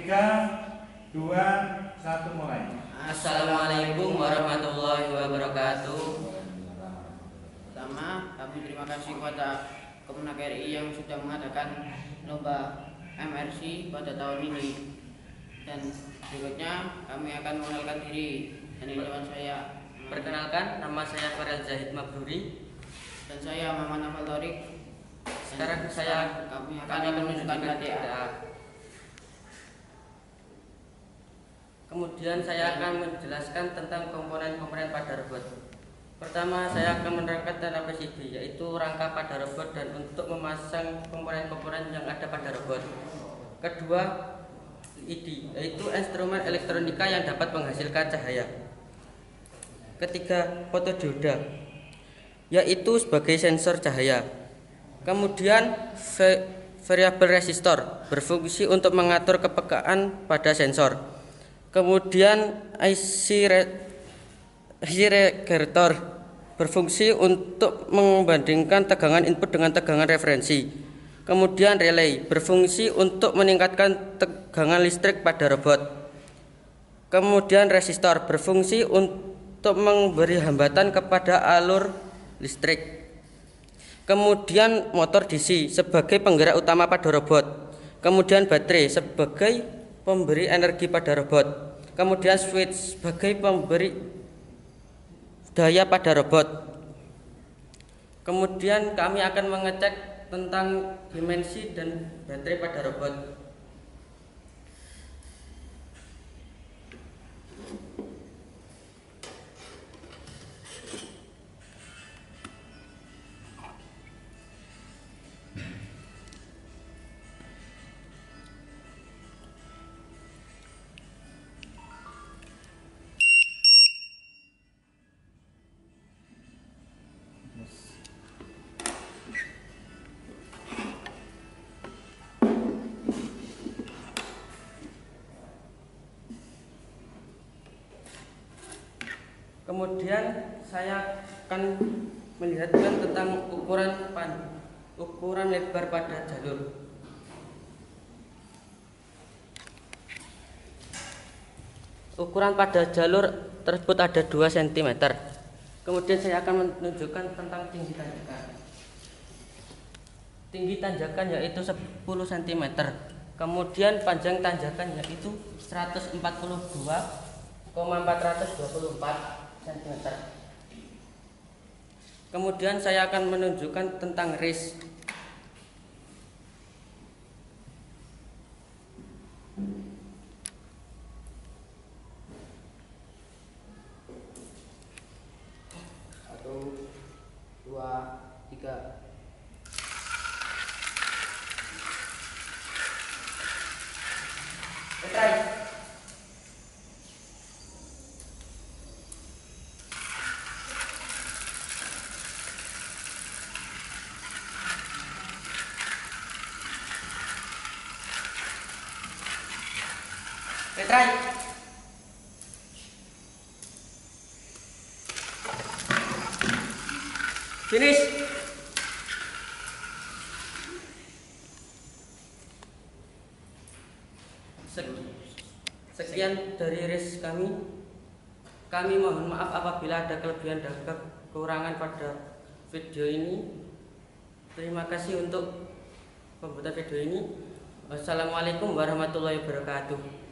Tiga, dua, satu mulai. Assalamualaikum warahmatullahi wabarakatuh. Pertama, kami terima kasih kepada Kemenak RI yang sudah mengadakan lomba MRC pada tahun ini. Dan berikutnya kami akan mengenalkan diri. Dan ini teman saya Perkenalkan, nama saya Farel Zahid Mabruri. dan saya Maman Amal Torik. Sekarang saya kami akan kami akan menunjukkan menunjukkan KTA. Kemudian saya akan menjelaskan tentang komponen-komponen pada robot. Pertama, saya akan menerangkan tentang PCB, yaitu rangka pada robot dan untuk memasang komponen-komponen yang ada pada robot. Kedua, ID, yaitu instrumen elektronika yang dapat menghasilkan cahaya. Ketiga, fotodioda, yaitu sebagai sensor cahaya. Kemudian va- variabel resistor berfungsi untuk mengatur kepekaan pada sensor. Kemudian IC re- IC regulator berfungsi untuk membandingkan tegangan input dengan tegangan referensi. Kemudian relay berfungsi untuk meningkatkan tegangan listrik pada robot. Kemudian resistor berfungsi untuk memberi hambatan kepada alur listrik. Kemudian motor DC sebagai penggerak utama pada robot. Kemudian baterai sebagai pemberi energi pada robot. Kemudian switch sebagai pemberi daya pada robot. Kemudian kami akan mengecek tentang dimensi dan baterai pada robot. Kemudian saya akan melihatkan tentang ukuran pan, ukuran lebar pada jalur. Ukuran pada jalur tersebut ada 2 cm. Kemudian saya akan menunjukkan tentang tinggi tanjakan. Tinggi tanjakan yaitu 10 cm. Kemudian panjang tanjakan yaitu 142,424 cm. Kemudian saya akan menunjukkan tentang race. Satu, dua, tiga. Try. Try. Finish. Sek- Sekian dari race kami. Kami mohon maaf apabila ada kelebihan dan kekurangan pada video ini. Terima kasih untuk pembuatan video ini. Wassalamualaikum warahmatullahi wabarakatuh.